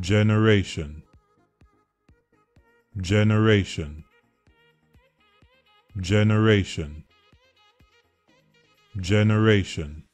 generation. Generation. Generation. Generation.